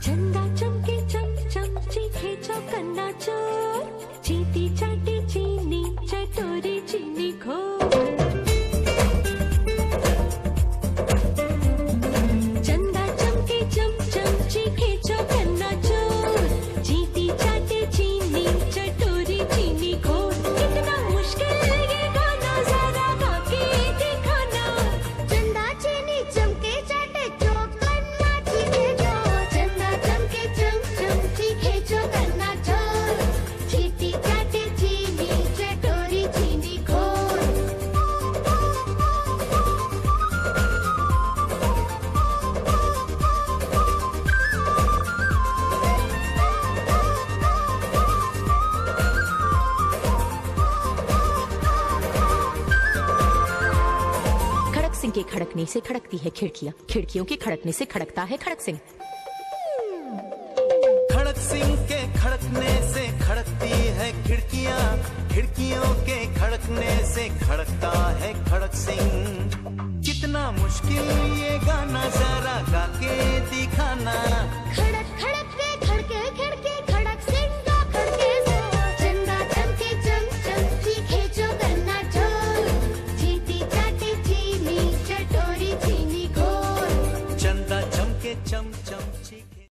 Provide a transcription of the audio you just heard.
真的。सिंह के खड़कने से खड़कती है खिड़कियाँ। खिड़कियों के खड़कने से खड़कता है खड़क सिंह। खड़क सिंह के खड़कने से खड़कती है खिड़कियाँ। खिड़कियों के खड़कने से खड़कता है खड़क सिंह। कितना मुश्किल ये गाना जरा गा के